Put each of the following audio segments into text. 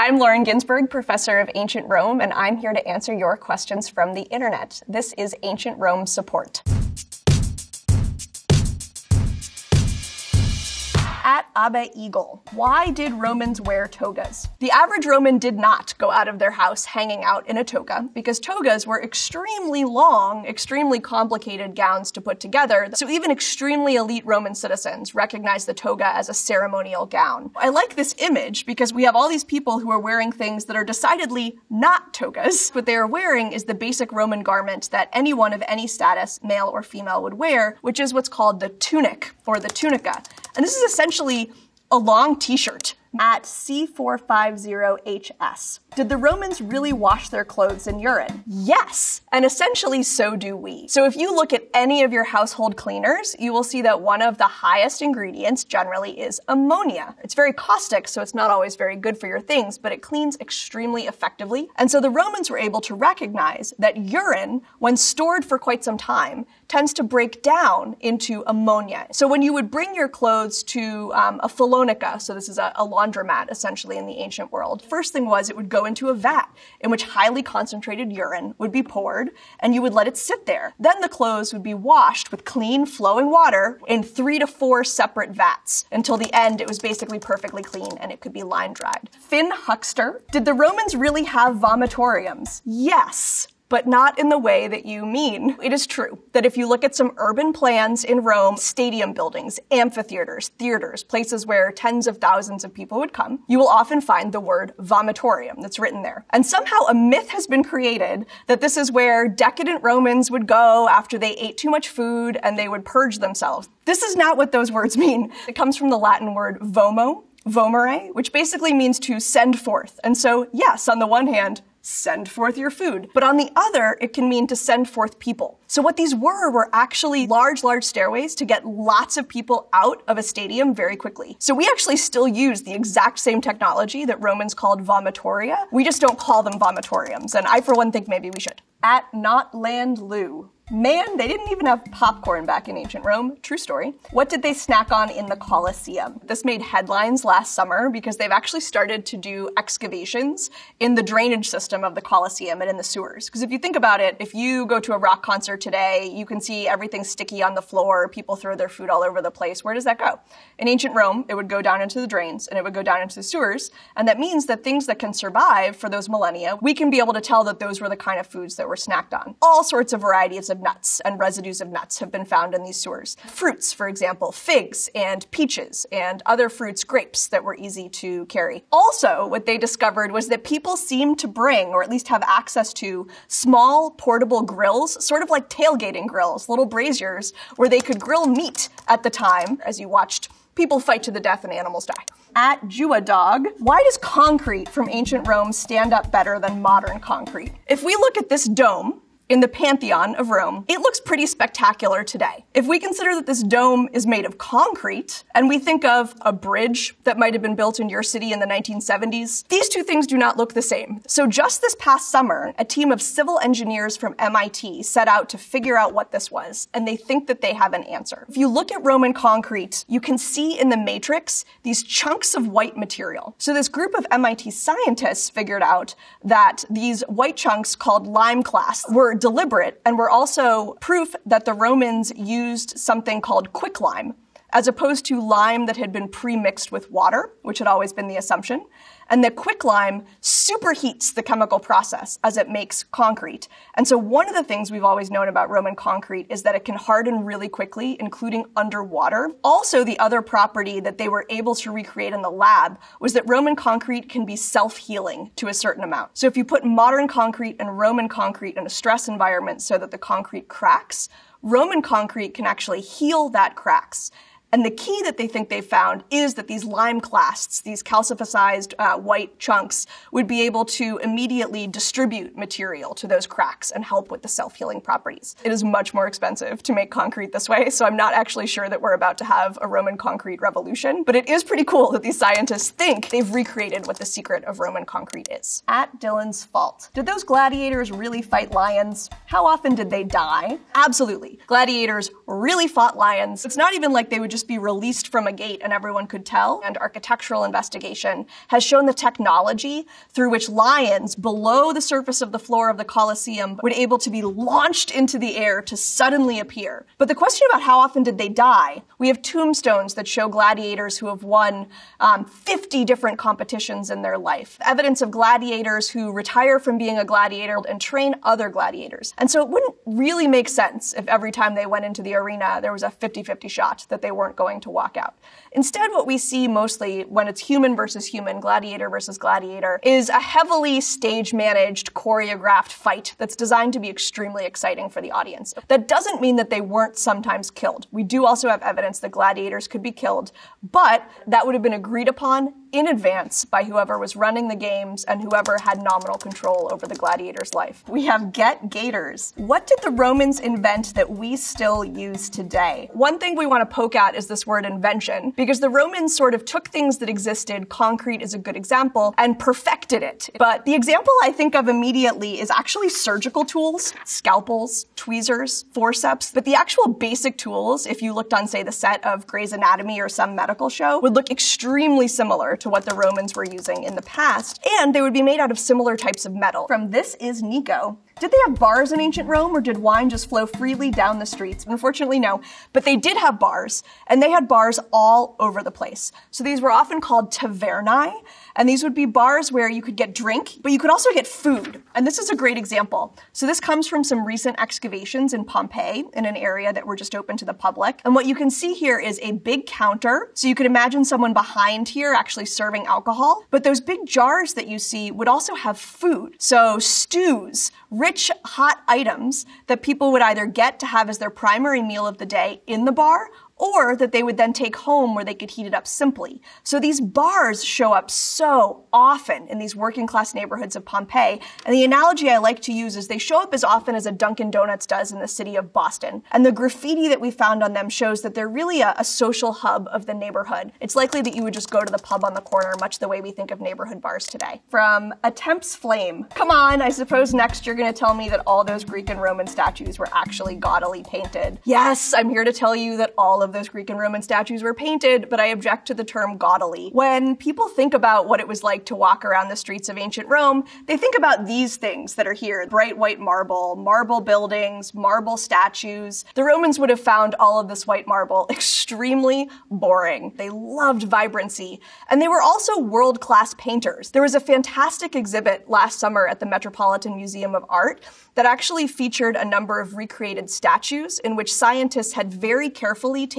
I'm Lauren Ginsberg, professor of ancient Rome, and I'm here to answer your questions from the internet. This is Ancient Rome Support. Abe Eagle. Why did Romans wear togas? The average Roman did not go out of their house hanging out in a toga because togas were extremely long, extremely complicated gowns to put together. So even extremely elite Roman citizens recognized the toga as a ceremonial gown. I like this image because we have all these people who are wearing things that are decidedly not togas. What they are wearing is the basic Roman garment that anyone of any status, male or female, would wear, which is what's called the tunic or the tunica. And this is essentially a long t-shirt at C450HS. Did the Romans really wash their clothes in urine? Yes, and essentially so do we. So if you look at any of your household cleaners, you will see that one of the highest ingredients generally is ammonia. It's very caustic, so it's not always very good for your things, but it cleans extremely effectively. And so the Romans were able to recognize that urine, when stored for quite some time, tends to break down into ammonia. So when you would bring your clothes to um, a fullonica, so this is a, a laundromat essentially in the ancient world, first thing was it would go into a vat in which highly concentrated urine would be poured and you would let it sit there. Then the clothes would be washed with clean flowing water in three to four separate vats until the end it was basically perfectly clean and it could be line dried. Finn Huckster, did the Romans really have vomitoriums? Yes but not in the way that you mean. It is true that if you look at some urban plans in Rome, stadium buildings, amphitheaters, theaters, places where tens of thousands of people would come, you will often find the word vomitorium that's written there. And somehow a myth has been created that this is where decadent Romans would go after they ate too much food and they would purge themselves. This is not what those words mean. It comes from the Latin word vomo, vomere, which basically means to send forth. And so, yes, on the one hand, send forth your food. But on the other, it can mean to send forth people. So what these were were actually large, large stairways to get lots of people out of a stadium very quickly. So we actually still use the exact same technology that Romans called vomitoria. We just don't call them vomitoriums. And I, for one, think maybe we should. At Not Land Lou. Man, they didn't even have popcorn back in ancient Rome. True story. What did they snack on in the Colosseum? This made headlines last summer because they've actually started to do excavations in the drainage system of the Colosseum and in the sewers. Because if you think about it, if you go to a rock concert today, you can see everything sticky on the floor, people throw their food all over the place. Where does that go? In ancient Rome, it would go down into the drains and it would go down into the sewers. And that means that things that can survive for those millennia, we can be able to tell that those were the kind of foods that were snacked on. All sorts of varieties of of nuts and residues of nuts have been found in these sewers. Fruits, for example, figs and peaches and other fruits, grapes that were easy to carry. Also, what they discovered was that people seemed to bring, or at least have access to, small portable grills, sort of like tailgating grills, little braziers, where they could grill meat at the time as you watched people fight to the death and animals die. At Jua Dog, why does concrete from ancient Rome stand up better than modern concrete? If we look at this dome, in the Pantheon of Rome, it looks pretty spectacular today. If we consider that this dome is made of concrete, and we think of a bridge that might have been built in your city in the 1970s, these two things do not look the same. So just this past summer, a team of civil engineers from MIT set out to figure out what this was, and they think that they have an answer. If you look at Roman concrete, you can see in the matrix these chunks of white material. So this group of MIT scientists figured out that these white chunks called lime clasts were deliberate and were also proof that the Romans used something called quicklime, as opposed to lime that had been pre-mixed with water, which had always been the assumption. And the quicklime superheats the chemical process as it makes concrete. And so one of the things we've always known about Roman concrete is that it can harden really quickly, including underwater. Also, the other property that they were able to recreate in the lab was that Roman concrete can be self-healing to a certain amount. So if you put modern concrete and Roman concrete in a stress environment so that the concrete cracks, Roman concrete can actually heal that cracks. And the key that they think they found is that these lime clasts, these calcificized uh, white chunks, would be able to immediately distribute material to those cracks and help with the self-healing properties. It is much more expensive to make concrete this way, so I'm not actually sure that we're about to have a Roman concrete revolution, but it is pretty cool that these scientists think they've recreated what the secret of Roman concrete is. At Dylan's fault. Did those gladiators really fight lions? How often did they die? Absolutely. Gladiators really fought lions. It's not even like they would just just be released from a gate and everyone could tell. And architectural investigation has shown the technology through which lions below the surface of the floor of the Colosseum would able to be launched into the air to suddenly appear. But the question about how often did they die, we have tombstones that show gladiators who have won um, 50 different competitions in their life. Evidence of gladiators who retire from being a gladiator and train other gladiators. And so it wouldn't really make sense if every time they went into the arena there was a 50-50 shot that they weren't going to walk out. Instead, what we see mostly when it's human versus human, gladiator versus gladiator, is a heavily stage managed, choreographed fight that's designed to be extremely exciting for the audience. That doesn't mean that they weren't sometimes killed. We do also have evidence that gladiators could be killed, but that would have been agreed upon in advance by whoever was running the games and whoever had nominal control over the gladiator's life. We have get gators. What did the Romans invent that we still use today? One thing we want to poke at is this word invention, because the Romans sort of took things that existed, concrete is a good example, and perfected it. But the example I think of immediately is actually surgical tools, scalpels, tweezers, forceps, but the actual basic tools, if you looked on, say, the set of Grey's Anatomy or some medical show, would look extremely similar to what the Romans were using in the past, and they would be made out of similar types of metal. From This is Nico, did they have bars in ancient Rome or did wine just flow freely down the streets? Unfortunately, no. But they did have bars, and they had bars all over the place. So these were often called tavernae, and these would be bars where you could get drink, but you could also get food. And this is a great example. So this comes from some recent excavations in Pompeii in an area that were just open to the public. And what you can see here is a big counter. So you could imagine someone behind here actually serving alcohol. But those big jars that you see would also have food. So stews, rich, hot items that people would either get to have as their primary meal of the day in the bar or that they would then take home where they could heat it up simply. So these bars show up so often in these working class neighborhoods of Pompeii. And the analogy I like to use is they show up as often as a Dunkin' Donuts does in the city of Boston. And the graffiti that we found on them shows that they're really a, a social hub of the neighborhood. It's likely that you would just go to the pub on the corner, much the way we think of neighborhood bars today. From Attempts Flame. Come on, I suppose next you're gonna tell me that all those Greek and Roman statues were actually gaudily painted. Yes, I'm here to tell you that all of of those Greek and Roman statues were painted, but I object to the term gaudily. When people think about what it was like to walk around the streets of ancient Rome, they think about these things that are here bright white marble, marble buildings, marble statues. The Romans would have found all of this white marble extremely boring. They loved vibrancy, and they were also world class painters. There was a fantastic exhibit last summer at the Metropolitan Museum of Art that actually featured a number of recreated statues in which scientists had very carefully taken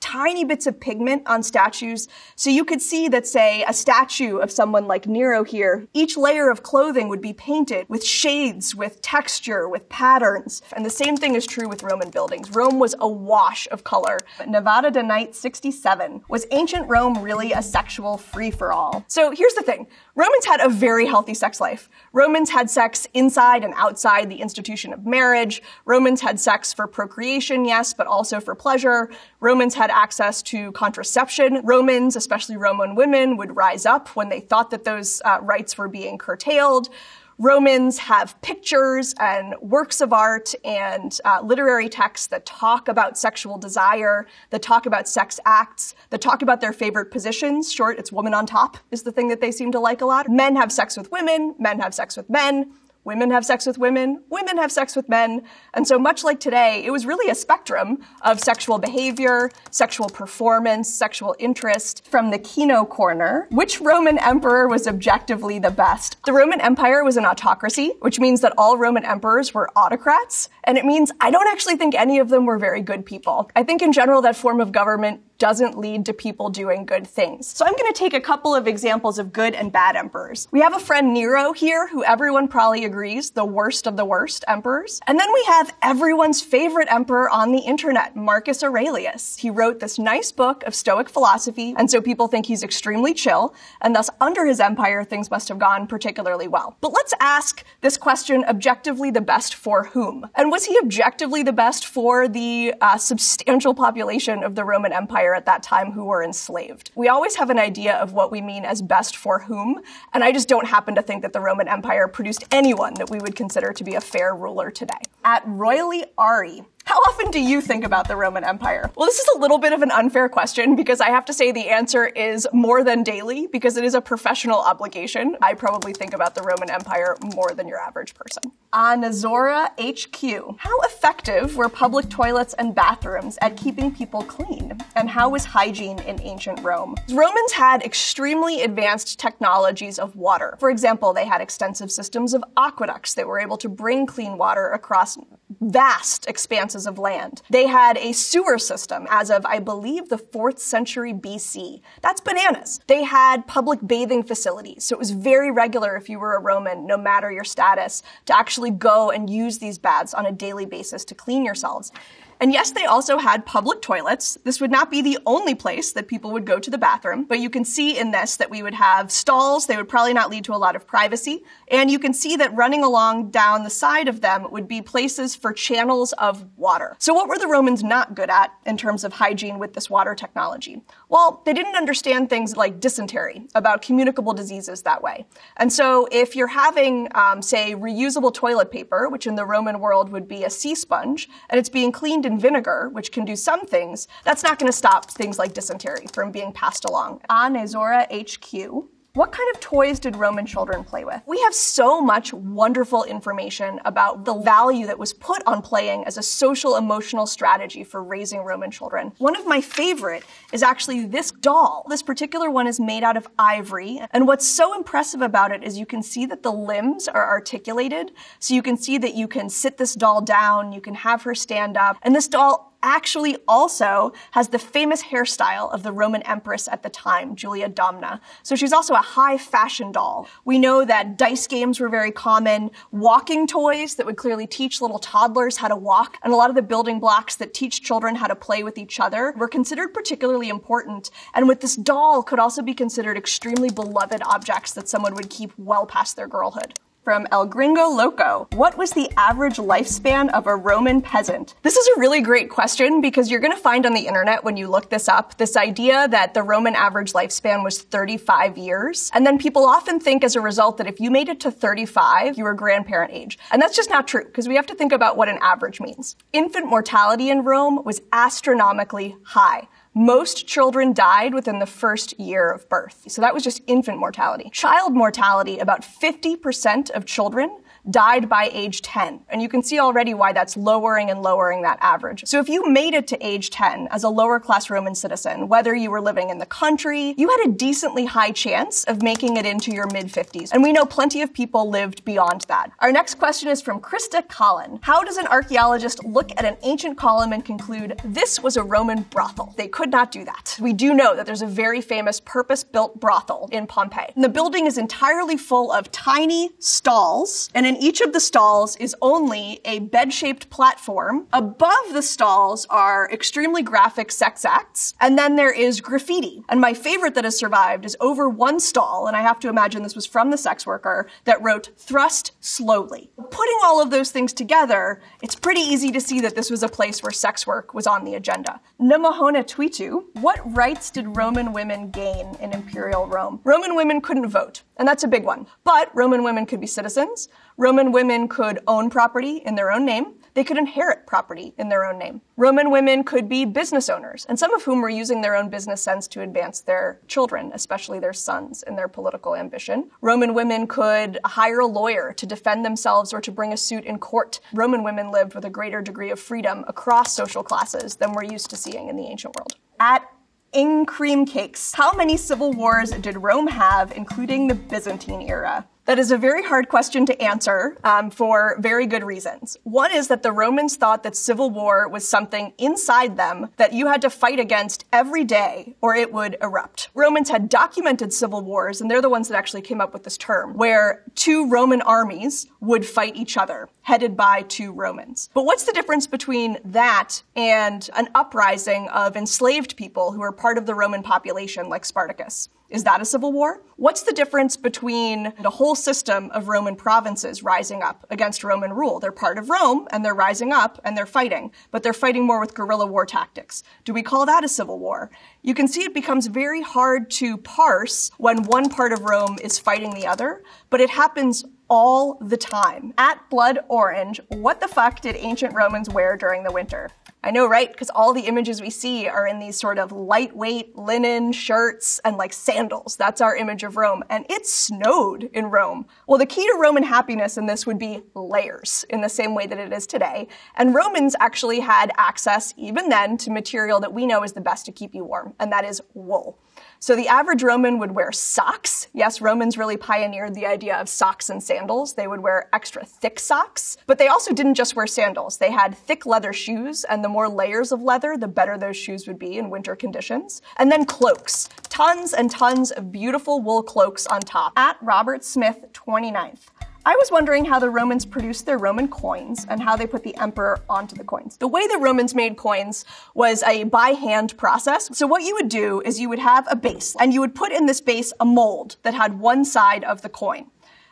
tiny bits of pigment on statues. So you could see that, say, a statue of someone like Nero here, each layer of clothing would be painted with shades, with texture, with patterns. And the same thing is true with Roman buildings. Rome was a wash of color. Nevada de Night 67. Was ancient Rome really a sexual free-for-all? So here's the thing. Romans had a very healthy sex life. Romans had sex inside and outside the institution of marriage. Romans had sex for procreation, yes, but also for pleasure. Romans had access to contraception. Romans, especially Roman women, would rise up when they thought that those uh, rights were being curtailed. Romans have pictures and works of art and uh, literary texts that talk about sexual desire, that talk about sex acts, that talk about their favorite positions. Short, it's woman on top is the thing that they seem to like a lot. Men have sex with women, men have sex with men. Women have sex with women, women have sex with men. And so much like today, it was really a spectrum of sexual behavior, sexual performance, sexual interest. From the Kino corner, which Roman emperor was objectively the best? The Roman Empire was an autocracy, which means that all Roman emperors were autocrats. And it means I don't actually think any of them were very good people. I think in general that form of government doesn't lead to people doing good things. So I'm going to take a couple of examples of good and bad emperors. We have a friend Nero here, who everyone probably agrees the worst of the worst emperors. And then we have everyone's favorite emperor on the internet, Marcus Aurelius. He wrote this nice book of Stoic philosophy, and so people think he's extremely chill, and thus under his empire things must have gone particularly well. But let's ask this question objectively the best for whom? And was he objectively the best for the uh, substantial population of the Roman Empire? Empire at that time who were enslaved. We always have an idea of what we mean as best for whom, and I just don't happen to think that the Roman Empire produced anyone that we would consider to be a fair ruler today. At Royally Ari, How often do you think about the Roman Empire? Well, this is a little bit of an unfair question because I have to say the answer is more than daily because it is a professional obligation. I probably think about the Roman Empire more than your average person. Anazora HQ. How effective were public toilets and bathrooms at keeping people clean? And how was hygiene in ancient Rome? Romans had extremely advanced technologies of water. For example, they had extensive systems of aqueducts that were able to bring clean water across vast expanses of land. They had a sewer system as of, I believe, the 4th century BC. That's bananas. They had public bathing facilities, so it was very regular if you were a Roman, no matter your status, to actually go and use these baths on a daily basis to clean yourselves. And yes, they also had public toilets. This would not be the only place that people would go to the bathroom, but you can see in this that we would have stalls. They would probably not lead to a lot of privacy. And you can see that running along down the side of them would be places for channels of water. So what were the Romans not good at in terms of hygiene with this water technology? Well, they didn't understand things like dysentery, about communicable diseases that way. And so if you're having, um, say, reusable toilet paper, which in the Roman world would be a sea sponge, and it's being cleaned in vinegar, which can do some things, that's not going to stop things like dysentery from being passed along. Anazora HQ. What kind of toys did Roman children play with? We have so much wonderful information about the value that was put on playing as a social emotional strategy for raising Roman children. One of my favorite is actually this doll. This particular one is made out of ivory. And what's so impressive about it is you can see that the limbs are articulated. So you can see that you can sit this doll down, you can have her stand up. And this doll actually also has the famous hairstyle of the Roman empress at the time, Julia Domna. So she's also a high fashion doll. We know that dice games were very common, walking toys that would clearly teach little toddlers how to walk, and a lot of the building blocks that teach children how to play with each other were considered particularly important. And with this doll could also be considered extremely beloved objects that someone would keep well past their girlhood from El Gringo Loco. What was the average lifespan of a Roman peasant? This is a really great question because you're going to find on the internet when you look this up this idea that the Roman average lifespan was 35 years. And then people often think as a result that if you made it to 35, you were grandparent age. And that's just not true because we have to think about what an average means. Infant mortality in Rome was astronomically high. Most children died within the first year of birth. So that was just infant mortality. Child mortality, about 50% of children died by age 10. And you can see already why that's lowering and lowering that average. So if you made it to age 10 as a lower class Roman citizen, whether you were living in the country, you had a decently high chance of making it into your mid 50s. And we know plenty of people lived beyond that. Our next question is from Krista Collin. How does an archaeologist look at an ancient column and conclude this was a Roman brothel? They could not do that. We do know that there's a very famous purpose built brothel in Pompeii. And the building is entirely full of tiny stalls and an in each of the stalls is only a bed shaped platform. Above the stalls are extremely graphic sex acts, and then there is graffiti. And my favorite that has survived is over one stall, and I have to imagine this was from the sex worker, that wrote, thrust slowly. Putting all of those things together, it's pretty easy to see that this was a place where sex work was on the agenda. Namahona Tuitu, what rights did Roman women gain in imperial Rome? Roman women couldn't vote, and that's a big one. But Roman women could be citizens. Roman women could own property in their own name. They could inherit property in their own name. Roman women could be business owners, and some of whom were using their own business sense to advance their children, especially their sons, in their political ambition. Roman women could hire a lawyer to defend themselves or to bring a suit in court. Roman women lived with a greater degree of freedom across social classes than we're used to seeing in the ancient world. At in cream cakes. How many civil wars did Rome have, including the Byzantine era? That is a very hard question to answer um, for very good reasons. One is that the Romans thought that civil war was something inside them that you had to fight against every day or it would erupt. Romans had documented civil wars, and they're the ones that actually came up with this term, where two Roman armies would fight each other, headed by two Romans. But what's the difference between that and an uprising of enslaved people who are part of the Roman population, like Spartacus? Is that a civil war? What's the difference between the whole system of Roman provinces rising up against Roman rule? They're part of Rome and they're rising up and they're fighting, but they're fighting more with guerrilla war tactics. Do we call that a civil war? You can see it becomes very hard to parse when one part of Rome is fighting the other, but it happens all the time. At Blood Orange, what the fuck did ancient Romans wear during the winter? I know, right? Because all the images we see are in these sort of lightweight linen shirts and like sandals. That's our image of Rome. And it snowed in Rome. Well, the key to Roman happiness in this would be layers in the same way that it is today. And Romans actually had access, even then, to material that we know is the best to keep you warm, and that is wool. So the average Roman would wear socks. Yes, Romans really pioneered the idea of socks and sandals. They would wear extra thick socks, but they also didn't just wear sandals. They had thick leather shoes, and the more layers of leather, the better those shoes would be in winter conditions. And then cloaks. Tons and tons of beautiful wool cloaks on top. At Robert Smith 29th. I was wondering how the Romans produced their Roman coins and how they put the emperor onto the coins. The way the Romans made coins was a by hand process. So what you would do is you would have a base and you would put in this base a mold that had one side of the coin.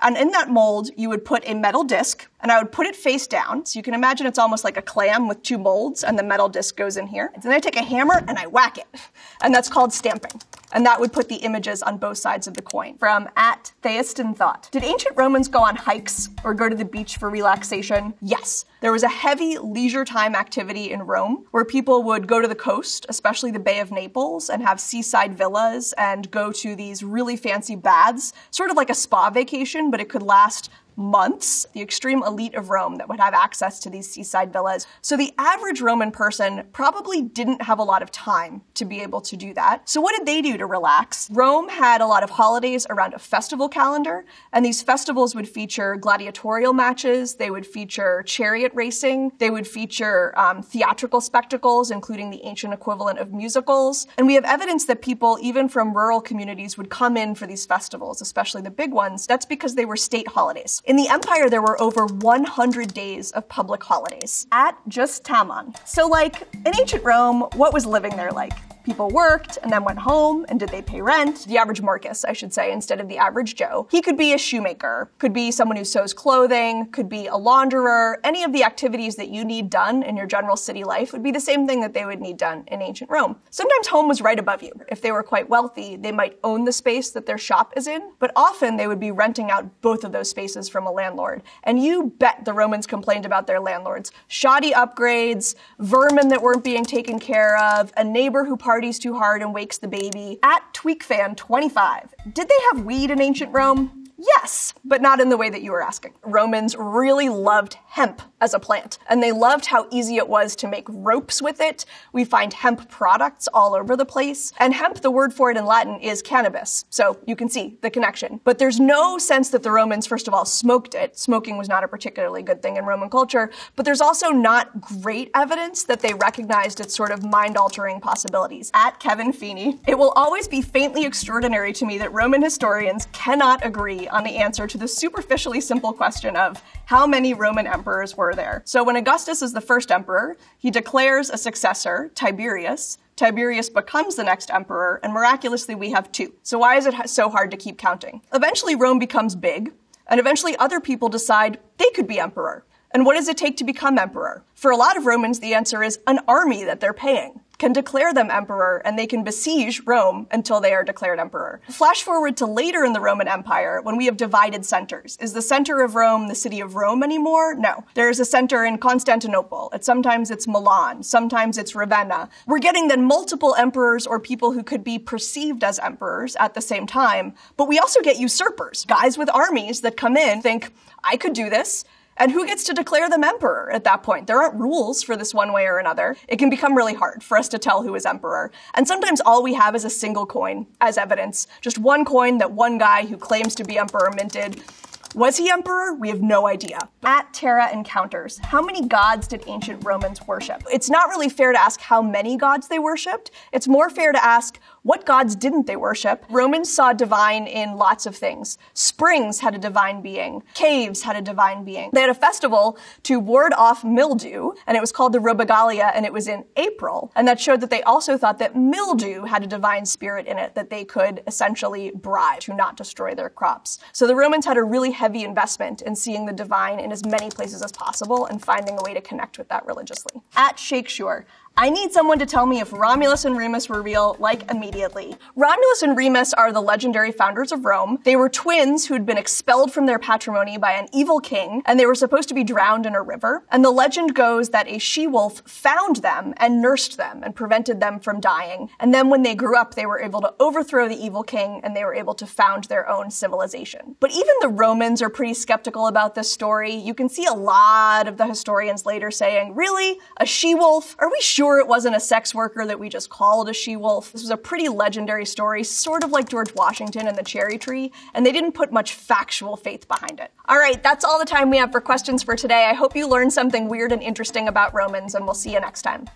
And in that mold, you would put a metal disc, and I would put it face down. So you can imagine it's almost like a clam with two molds, and the metal disc goes in here. And then I take a hammer and I whack it. And that's called stamping. And that would put the images on both sides of the coin. From at Theist Theiston Thought. Did ancient Romans go on hikes or go to the beach for relaxation? Yes. There was a heavy leisure time activity in Rome where people would go to the coast, especially the Bay of Naples, and have seaside villas and go to these really fancy baths, sort of like a spa vacation, but it could last months, the extreme elite of Rome that would have access to these seaside villas. So the average Roman person probably didn't have a lot of time to be able to do that. So what did they do to relax? Rome had a lot of holidays around a festival calendar, and these festivals would feature gladiatorial matches, they would feature chariot racing, they would feature um, theatrical spectacles, including the ancient equivalent of musicals. And we have evidence that people, even from rural communities, would come in for these festivals, especially the big ones. That's because they were state holidays. In the empire, there were over 100 days of public holidays at just Tamon. So, like, in ancient Rome, what was living there like? People worked and then went home, and did they pay rent? The average Marcus, I should say, instead of the average Joe. He could be a shoemaker, could be someone who sews clothing, could be a launderer. Any of the activities that you need done in your general city life would be the same thing that they would need done in ancient Rome. Sometimes home was right above you. If they were quite wealthy, they might own the space that their shop is in, but often they would be renting out both of those spaces from a landlord. And you bet the Romans complained about their landlords. Shoddy upgrades, vermin that weren't being taken care of, a neighbor who parties too hard and wakes the baby. At TweakFan25, did they have weed in ancient Rome? Yes, but not in the way that you were asking. Romans really loved hemp as a plant, and they loved how easy it was to make ropes with it. We find hemp products all over the place. And hemp, the word for it in Latin, is cannabis. So you can see the connection. But there's no sense that the Romans, first of all, smoked it. Smoking was not a particularly good thing in Roman culture. But there's also not great evidence that they recognized its sort of mind altering possibilities. At Kevin Feeney, it will always be faintly extraordinary to me that Roman historians cannot agree on the answer to the superficially simple question of how many Roman emperors were there. So when Augustus is the first emperor, he declares a successor, Tiberius. Tiberius becomes the next emperor, and miraculously we have two. So why is it so hard to keep counting? Eventually Rome becomes big, and eventually other people decide they could be emperor. And what does it take to become emperor? For a lot of Romans, the answer is an army that they're paying can declare them emperor and they can besiege Rome until they are declared emperor. Flash forward to later in the Roman Empire when we have divided centers. Is the center of Rome the city of Rome anymore? No. There's a center in Constantinople. It's, sometimes it's Milan. Sometimes it's Ravenna. We're getting then multiple emperors or people who could be perceived as emperors at the same time. But we also get usurpers, guys with armies that come in, think, I could do this. And who gets to declare them emperor at that point? There aren't rules for this one way or another. It can become really hard for us to tell who is emperor. And sometimes all we have is a single coin as evidence. Just one coin that one guy who claims to be emperor minted. Was he emperor? We have no idea. At Terra Encounters, how many gods did ancient Romans worship? It's not really fair to ask how many gods they worshipped. It's more fair to ask what gods didn't they worship? Romans saw divine in lots of things. Springs had a divine being. Caves had a divine being. They had a festival to ward off mildew, and it was called the Robigalia, and it was in April. And that showed that they also thought that mildew had a divine spirit in it that they could essentially bribe to not destroy their crops. So the Romans had a really investment in seeing the divine in as many places as possible and finding a way to connect with that religiously. At Shakespeare, I need someone to tell me if Romulus and Remus were real, like immediately. Romulus and Remus are the legendary founders of Rome. They were twins who'd been expelled from their patrimony by an evil king, and they were supposed to be drowned in a river. And the legend goes that a she-wolf found them and nursed them and prevented them from dying. And then when they grew up, they were able to overthrow the evil king and they were able to found their own civilization. But even the Romans are pretty skeptical about this story. You can see a lot of the historians later saying, really? A she-wolf? Are we sure sure it wasn't a sex worker that we just called a she-wolf. This was a pretty legendary story, sort of like George Washington and the cherry tree, and they didn't put much factual faith behind it. All right, that's all the time we have for questions for today. I hope you learned something weird and interesting about Romans, and we'll see you next time.